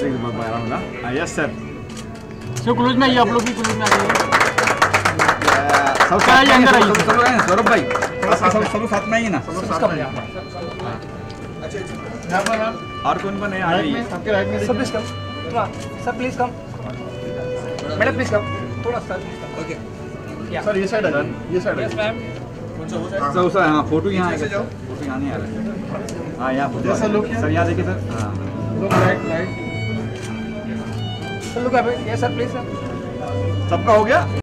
Yes sir so close में आइए आप लोग भी क्लोज में आ जाइए। सब है, अंदर आइए। सब लोग हैं सौरभ भाई। सब सब साथ में आइए ना। सब साथ में ही। ना यहाँ पर और कौन कौन है? आ राइट जाइए। में राइट में sir please come sir please come madam please come थोड़ा सा ओके सर ये साइड आ ये side yes ma'am sir sir हाँ फ़ोटो यहाँ फ़ोटो यहाँ नहीं आ रहा है। हाँ यहाँ फ़ोटो। सर यहाँ देखिए सर हाँ। लोग right right sir up sir please sir सबका हो गया?